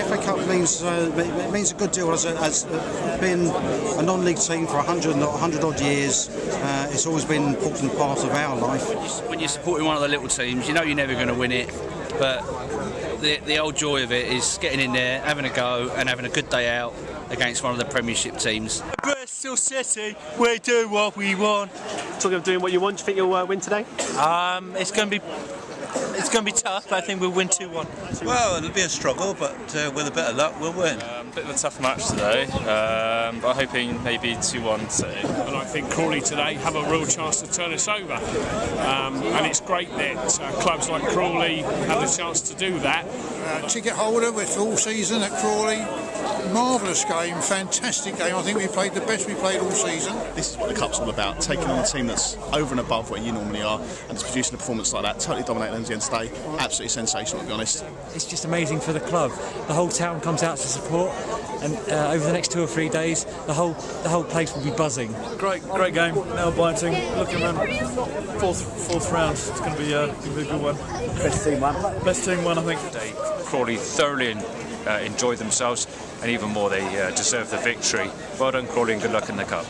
the FA Cup means uh, it means a good deal as, a, as uh, being a non-league team for 100, 100 odd years. Uh, it's always been an important part of our life. When you're supporting one of the little teams, you know you're never going to win it, but the, the old joy of it is getting in there, having a go, and having a good day out against one of the Premiership teams. Bristol City, we do what we want. Talking of doing what you want, do you think you'll uh, win today? Um, it's going to be it's going to be tough, but I think we'll win 2 1. Well, it'll be a struggle, but uh, with a bit of luck, we'll win. Um, a bit of a tough match today, um, but hoping maybe 2 1 City. And I think Crawley today have a real chance to turn us over. Um, and it's great that uh, clubs like Crawley have the chance to do that. Uh, ticket holder with all season at Crawley. Marvellous game, fantastic game. I think we played the best we played all season. This is what the Cup's all about, taking on a team that's over and above where you normally are and just producing a performance like that, totally dominating at the end of the day. Absolutely sensational, to be honest. It's just amazing for the club. The whole town comes out to support and uh, over the next two or three days, the whole the whole place will be buzzing. Great, great game. Now biting. Looking around fourth fourth round. It's going to be, uh, going to be a good won. Best team won. Best team one, I think. They Crawley thoroughly uh, enjoyed themselves, and even more, they uh, deserve the victory. Well done, Crawley, and good luck in the cup.